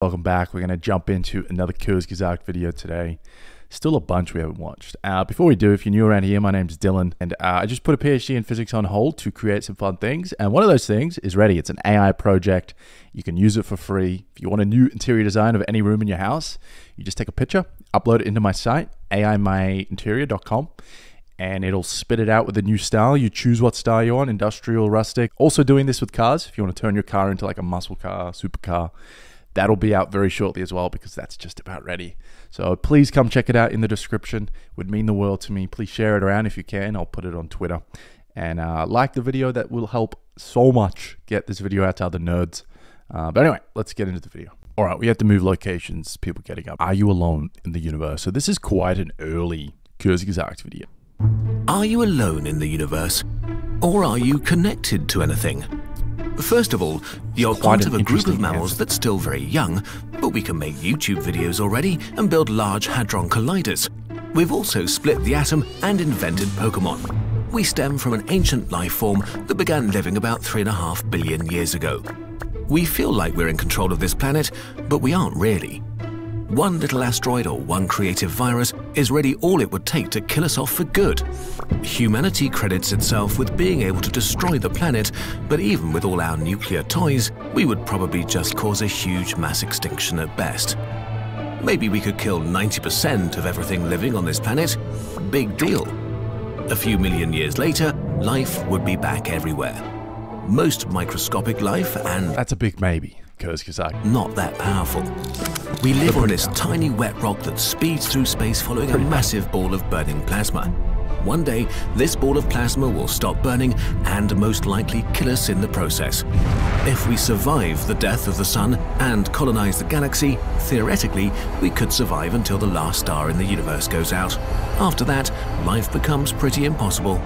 Welcome back. We're going to jump into another Kurzgesagt video today. Still a bunch we haven't watched. Uh, before we do, if you're new around here, my name's Dylan, and uh, I just put a PhD in physics on hold to create some fun things. And one of those things is ready. It's an AI project. You can use it for free. If you want a new interior design of any room in your house, you just take a picture, upload it into my site, aimyinterior.com, and it'll spit it out with a new style. You choose what style you want, industrial, rustic. Also doing this with cars. If you want to turn your car into like a muscle car, supercar, That'll be out very shortly as well because that's just about ready. So please come check it out in the description. It would mean the world to me. Please share it around if you can. I'll put it on Twitter. And uh, like the video, that will help so much get this video out to other nerds. Uh, but anyway, let's get into the video. All right, we have to move locations. People getting up. Are you alone in the universe? So this is quite an early Kurzgesagt video. Are you alone in the universe? Or are you connected to anything? First of all, you're part of a group of mammals answer. that's still very young, but we can make YouTube videos already and build large Hadron Colliders. We've also split the atom and invented Pokemon. We stem from an ancient life form that began living about 3.5 billion years ago. We feel like we're in control of this planet, but we aren't really. One little asteroid or one creative virus is really all it would take to kill us off for good. Humanity credits itself with being able to destroy the planet, but even with all our nuclear toys, we would probably just cause a huge mass extinction at best. Maybe we could kill 90% of everything living on this planet. Big deal. A few million years later, life would be back everywhere. Most microscopic life and... That's a big maybe, Not that powerful. We live on this tiny wet rock that speeds through space following a massive ball of burning plasma. One day, this ball of plasma will stop burning and most likely kill us in the process. If we survive the death of the sun and colonize the galaxy, theoretically, we could survive until the last star in the universe goes out. After that, life becomes pretty impossible.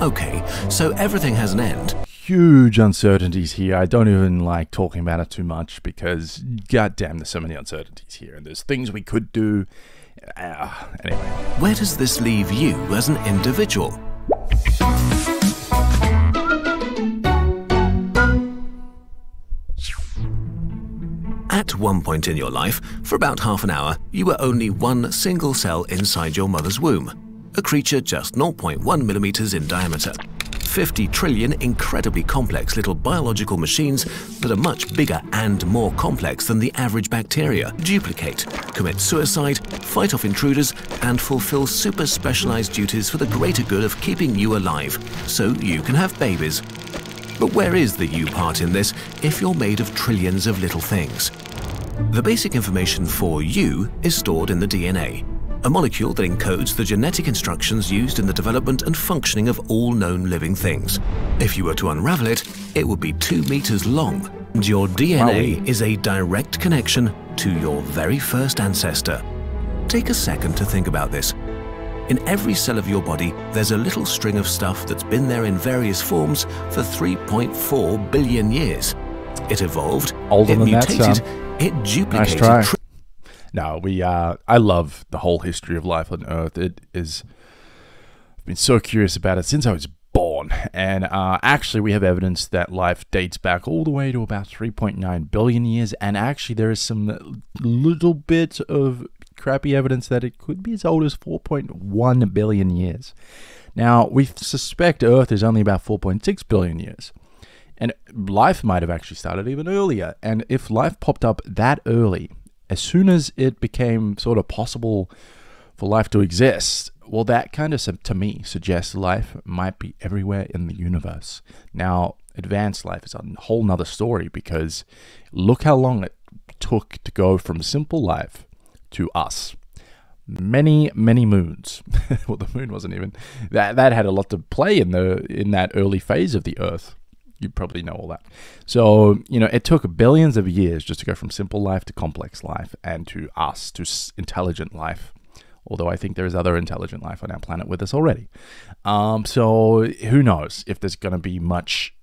Okay, so everything has an end huge uncertainties here. I don't even like talking about it too much because, goddamn, there's so many uncertainties here, and there's things we could do. Uh, anyway. Where does this leave you as an individual? At one point in your life, for about half an hour, you were only one single cell inside your mother's womb, a creature just 0.1 millimeters in diameter. 50 trillion incredibly complex little biological machines that are much bigger and more complex than the average bacteria duplicate, commit suicide, fight off intruders, and fulfill super specialized duties for the greater good of keeping you alive, so you can have babies. But where is the you part in this if you're made of trillions of little things? The basic information for you is stored in the DNA, a molecule that encodes the genetic instructions used in the development and functioning of all known living things. If you were to unravel it, it would be two meters long. And your DNA is a direct connection to your very first ancestor. Take a second to think about this. In every cell of your body, there's a little string of stuff that's been there in various forms for 3.4 billion years. It evolved, Older it mutated, it duplicated, nice no, we. Uh, I love the whole history of life on Earth. It is. I've been so curious about it since I was born, and uh, actually, we have evidence that life dates back all the way to about 3.9 billion years. And actually, there is some little bit of crappy evidence that it could be as old as 4.1 billion years. Now, we suspect Earth is only about 4.6 billion years. And life might have actually started even earlier. And if life popped up that early, as soon as it became sort of possible for life to exist, well, that kind of, to me, suggests life might be everywhere in the universe. Now, advanced life is a whole nother story because look how long it took to go from simple life to us. Many, many moons. well, the moon wasn't even that. That had a lot to play in the in that early phase of the Earth you probably know all that. So, you know, it took billions of years just to go from simple life to complex life and to us, to intelligent life. Although I think there is other intelligent life on our planet with us already. Um, so who knows if there's going to be much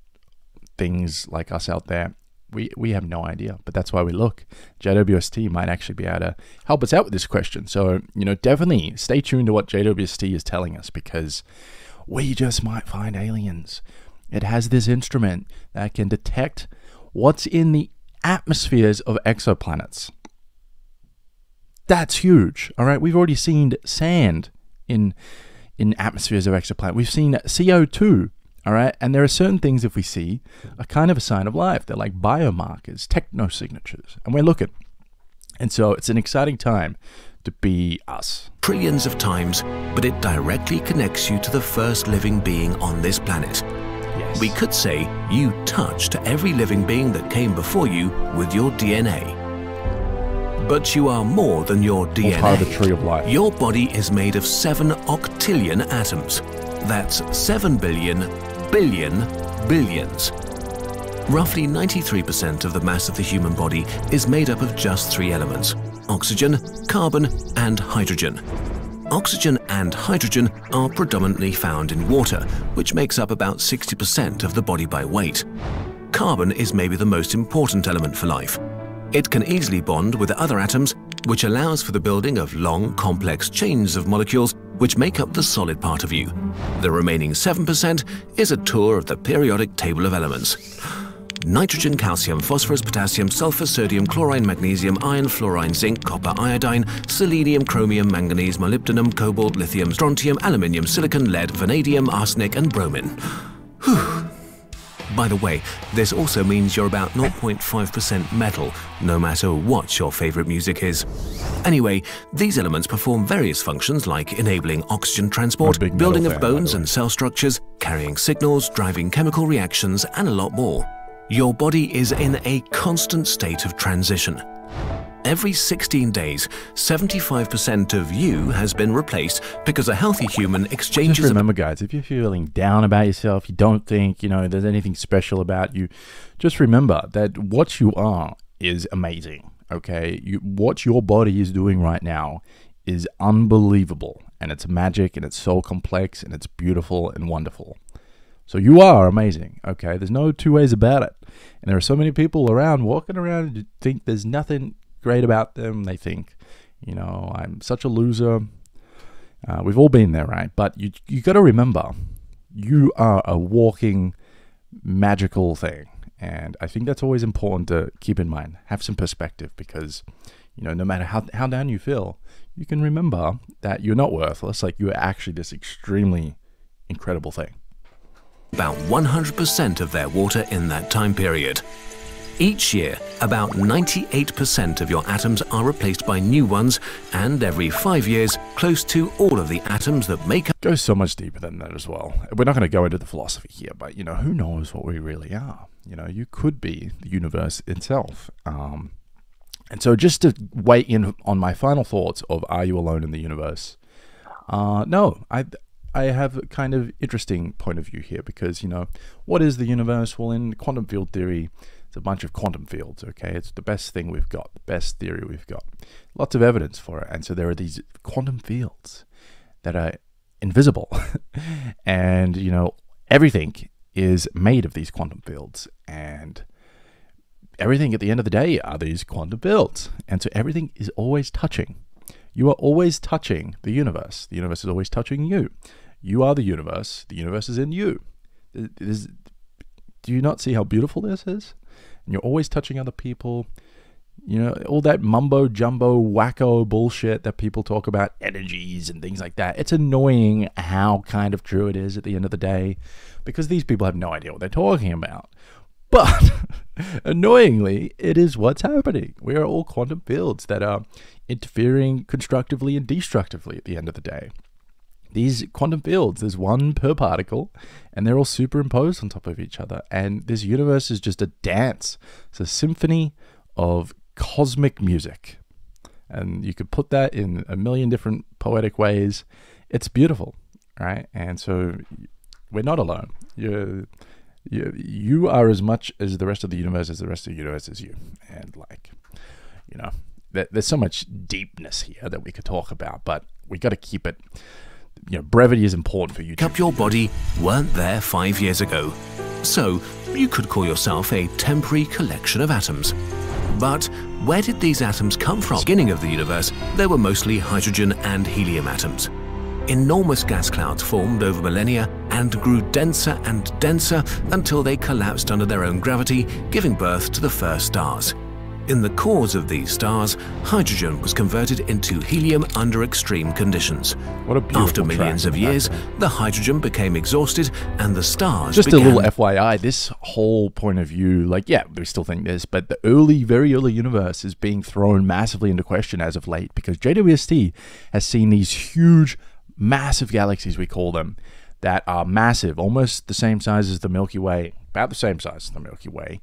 things like us out there. We, we have no idea, but that's why we look. JWST might actually be able to help us out with this question. So, you know, definitely stay tuned to what JWST is telling us because we just might find aliens it has this instrument that can detect what's in the atmospheres of exoplanets. That's huge. All right, we've already seen sand in in atmospheres of exoplanets. We've seen CO2. All right, and there are certain things if we see are kind of a sign of life. They're like biomarkers, technosignatures, and we're looking. And so it's an exciting time to be us. Trillions of times, but it directly connects you to the first living being on this planet. Yes. We could say you touched every living being that came before you with your DNA. But you are more than your DNA. part of the tree of life. Your body is made of 7 octillion atoms. That's 7 billion, billion, billions. Roughly 93% of the mass of the human body is made up of just three elements oxygen, carbon, and hydrogen. Oxygen and hydrogen are predominantly found in water, which makes up about 60% of the body by weight. Carbon is maybe the most important element for life. It can easily bond with other atoms, which allows for the building of long, complex chains of molecules which make up the solid part of you. The remaining 7% is a tour of the periodic table of elements nitrogen, calcium, phosphorus, potassium, sulfur, sodium, chlorine, magnesium, iron, fluorine, zinc, copper, iodine, selenium, chromium, manganese, molybdenum, cobalt, lithium, strontium, aluminium, silicon, lead, vanadium, arsenic, and bromine. Whew. By the way, this also means you're about 0.5% metal, no matter what your favorite music is. Anyway, these elements perform various functions like enabling oxygen transport, building of fan, bones and cell structures, carrying signals, driving chemical reactions, and a lot more. Your body is in a constant state of transition. Every 16 days, 75% of you has been replaced because a healthy human exchanges a remember, guys, if you're feeling down about yourself, you don't think, you know, there's anything special about you, just remember that what you are is amazing, okay? You, what your body is doing right now is unbelievable, and it's magic, and it's so complex, and it's beautiful and wonderful. So you are amazing, okay? There's no two ways about it. And there are so many people around walking around and think there's nothing great about them. They think, you know, I'm such a loser. Uh, we've all been there, right? But you you got to remember, you are a walking magical thing, and I think that's always important to keep in mind. Have some perspective because, you know, no matter how how down you feel, you can remember that you're not worthless. Like you are actually this extremely incredible thing. About 100% of their water in that time period. Each year, about 98% of your atoms are replaced by new ones, and every five years, close to all of the atoms that make up goes so much deeper than that as well. We're not going to go into the philosophy here, but you know, who knows what we really are? You know, you could be the universe itself. Um, and so, just to weigh in on my final thoughts of "Are you alone in the universe?" Uh, no, I I have a kind of interesting point of view here because you know, what is the universe? Well, in quantum field theory, it's a bunch of quantum fields. Okay, it's the best thing we've got, the best theory we've got. Lots of evidence for it, and so there are these quantum fields that are invisible. and, you know, everything is made of these quantum fields. And everything at the end of the day are these quantum fields. And so everything is always touching. You are always touching the universe. The universe is always touching you. You are the universe. The universe is in you. Do you not see how beautiful this is? And you're always touching other people. You know, all that mumbo jumbo wacko bullshit that people talk about, energies and things like that. It's annoying how kind of true it is at the end of the day because these people have no idea what they're talking about. But annoyingly, it is what's happening. We are all quantum fields that are interfering constructively and destructively at the end of the day. These quantum fields, there's one per particle, and they're all superimposed on top of each other. And this universe is just a dance. It's a symphony of cosmic music. And you could put that in a million different poetic ways. It's beautiful, right? And so we're not alone. You're, you, you are as much as the rest of the universe as the rest of the universe is you. And like, you know, there, there's so much deepness here that we could talk about, but we got to keep it. You know, brevity is important for you. up your body weren't there five years ago. So, you could call yourself a temporary collection of atoms. But where did these atoms come from? Beginning of the universe, there were mostly hydrogen and helium atoms. Enormous gas clouds formed over millennia and grew denser and denser until they collapsed under their own gravity, giving birth to the first stars. In the cores of these stars, hydrogen was converted into helium under extreme conditions. What a beautiful After millions of years, the hydrogen became exhausted and the stars Just began... a little FYI, this whole point of view, like, yeah, we still think this, but the early, very early universe is being thrown massively into question as of late because JWST has seen these huge, massive galaxies, we call them, that are massive, almost the same size as the Milky Way, about the same size as the Milky Way,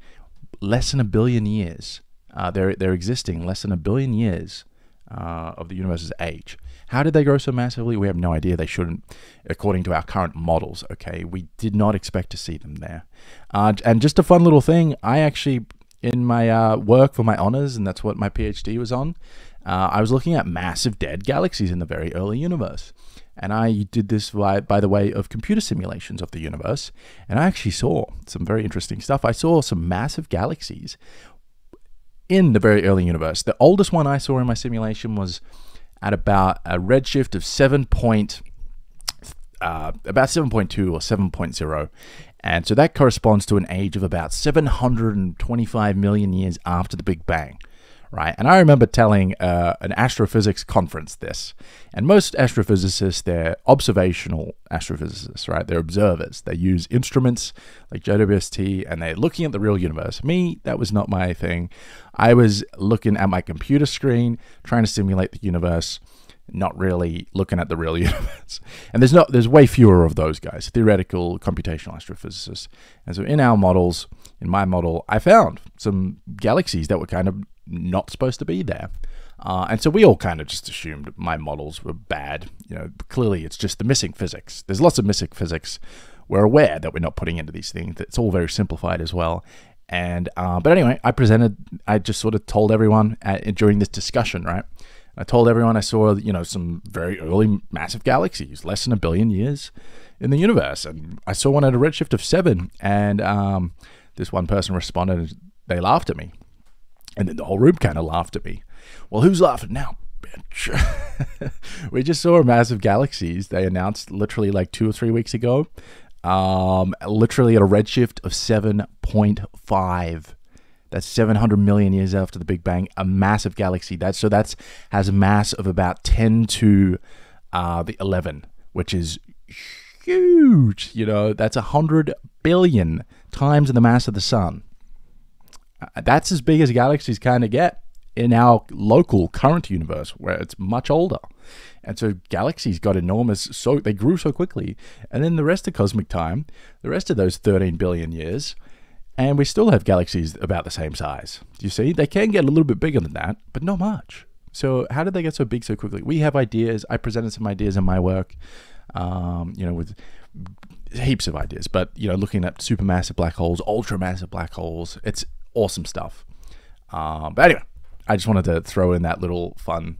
less than a billion years. Uh, they're they're existing less than a billion years uh, of the universe's age. How did they grow so massively? We have no idea. They shouldn't, according to our current models. Okay, we did not expect to see them there. Uh, and just a fun little thing. I actually, in my uh, work for my honors, and that's what my PhD was on. Uh, I was looking at massive dead galaxies in the very early universe. And I did this by, by the way of computer simulations of the universe. And I actually saw some very interesting stuff. I saw some massive galaxies in the very early universe. The oldest one I saw in my simulation was at about a redshift of 7 point, uh, about 7.2 or 7.0. And so that corresponds to an age of about 725 million years after the Big Bang right? And I remember telling uh, an astrophysics conference this. And most astrophysicists, they're observational astrophysicists, right? They're observers. They use instruments like JWST and they're looking at the real universe. Me, that was not my thing. I was looking at my computer screen, trying to simulate the universe. Not really looking at the real universe, and there's not there's way fewer of those guys, theoretical computational astrophysicists. And so in our models, in my model, I found some galaxies that were kind of not supposed to be there. Uh, and so we all kind of just assumed my models were bad. You know, clearly it's just the missing physics. There's lots of missing physics. We're aware that we're not putting into these things. It's all very simplified as well. And uh, but anyway, I presented. I just sort of told everyone at, during this discussion, right? I told everyone I saw, you know, some very early massive galaxies, less than a billion years in the universe, and I saw one at a redshift of seven. And um, this one person responded, they laughed at me. And then the whole room kind of laughed at me. Well, who's laughing now, bitch? we just saw a massive galaxies. They announced literally like two or three weeks ago. Um, literally at a redshift of 7.5. That's 700 million years after the Big Bang. A massive galaxy. That's so that's has a mass of about 10 to uh, the 11, which is huge. You know, that's 100 billion times the mass of the sun. That's as big as galaxies kind of get in our local current universe where it's much older. And so galaxies got enormous, so they grew so quickly. And then the rest of cosmic time, the rest of those 13 billion years, and we still have galaxies about the same size. You see? They can get a little bit bigger than that, but not much. So how did they get so big so quickly? We have ideas. I presented some ideas in my work, um, you know, with heaps of ideas. But you know, looking at supermassive black holes, ultramassive black holes, it's awesome stuff. Um, but anyway, I just wanted to throw in that little fun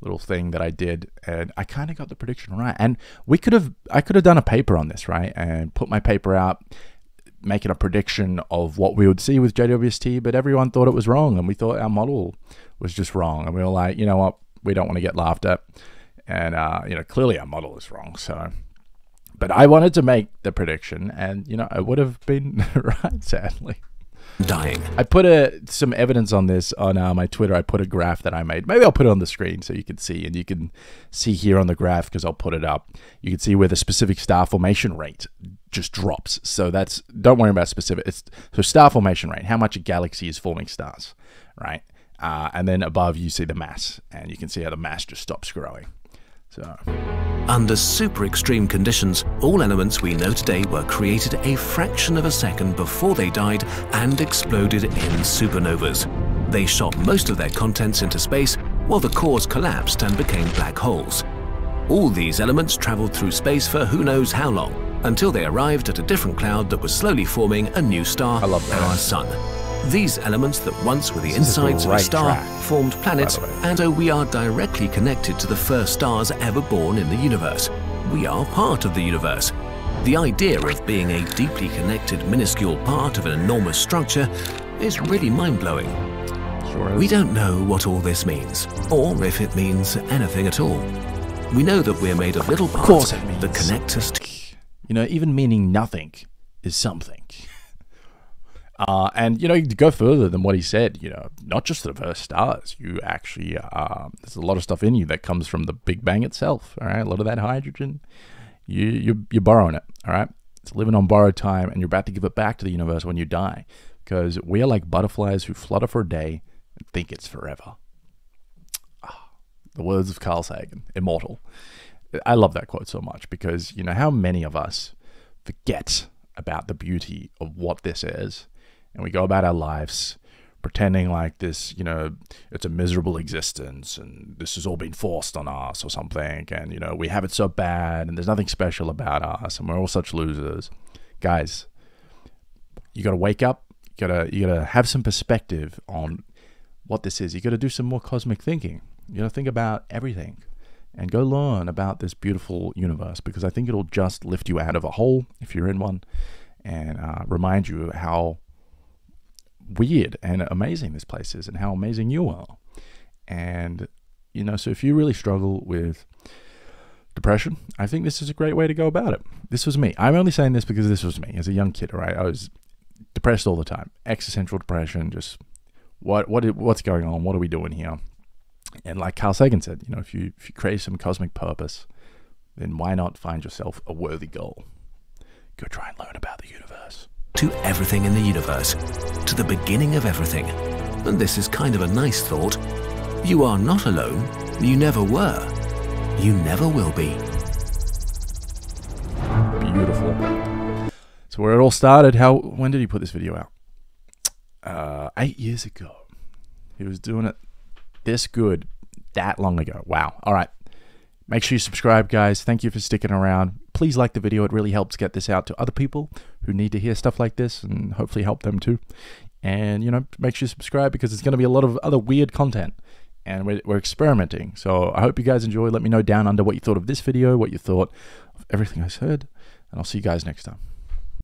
little thing that I did, and I kind of got the prediction right. And we could have, I could have done a paper on this, right, and put my paper out, making a prediction of what we would see with JWST, but everyone thought it was wrong, and we thought our model was just wrong, and we were like, you know what, we don't want to get laughed at, and uh, you know, clearly our model is wrong, so. But I wanted to make the prediction, and you know, it would have been right, sadly dying. I put a, some evidence on this on uh, my Twitter. I put a graph that I made. Maybe I'll put it on the screen so you can see, and you can see here on the graph because I'll put it up. You can see where the specific star formation rate just drops. So that's don't worry about specific. It's so star formation rate, how much a galaxy is forming stars, right? Uh, and then above you see the mass, and you can see how the mass just stops growing. So. Under super extreme conditions, all elements we know today were created a fraction of a second before they died and exploded in supernovas. They shot most of their contents into space while the cores collapsed and became black holes. All these elements traveled through space for who knows how long, until they arrived at a different cloud that was slowly forming a new star, our Sun. These elements that once were the insides of a star track, formed planets, and so we are directly connected to the first stars ever born in the universe. We are part of the universe. The idea of being a deeply connected, minuscule part of an enormous structure is really mind-blowing. Sure we don't know what all this means, or if it means anything at all. We know that we're made of little parts means. that connect us to You know, even meaning nothing is something. Uh, and you know, to go further than what he said, you know, not just the first stars. You actually, uh, there's a lot of stuff in you that comes from the Big Bang itself. All right, a lot of that hydrogen, you you you're borrowing it. All right, it's living on borrowed time, and you're about to give it back to the universe when you die, because we are like butterflies who flutter for a day and think it's forever. Ah, the words of Carl Sagan, immortal. I love that quote so much because you know how many of us forget about the beauty of what this is and we go about our lives pretending like this, you know, it's a miserable existence and this has all been forced on us or something. And, you know, we have it so bad and there's nothing special about us and we're all such losers. Guys, you got to wake up. You got to you got to have some perspective on what this is. You got to do some more cosmic thinking. You got to think about everything and go learn about this beautiful universe because I think it'll just lift you out of a hole if you're in one and uh, remind you how weird and amazing this place is and how amazing you are. And, you know, so if you really struggle with depression, I think this is a great way to go about it. This was me. I'm only saying this because this was me as a young kid, right? I was depressed all the time, existential depression, just what what what's going on? What are we doing here? And like Carl Sagan said, you know, if you if you crave some cosmic purpose, then why not find yourself a worthy goal? Go try and learn about the universe to everything in the universe, to the beginning of everything. And this is kind of a nice thought. You are not alone. You never were. You never will be. Beautiful. So where it all started, how when did he put this video out? Uh, eight years ago. He was doing it this good that long ago. Wow. All right. Make sure you subscribe, guys. Thank you for sticking around. Please like the video. It really helps get this out to other people who need to hear stuff like this and hopefully help them too. And, you know, make sure you subscribe because there's going to be a lot of other weird content and we're, we're experimenting. So I hope you guys enjoy. Let me know down under what you thought of this video, what you thought of everything I said, and I'll see you guys next time.